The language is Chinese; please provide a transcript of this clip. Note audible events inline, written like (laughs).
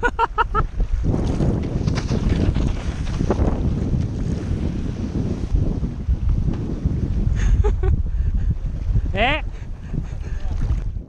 哈 (laughs)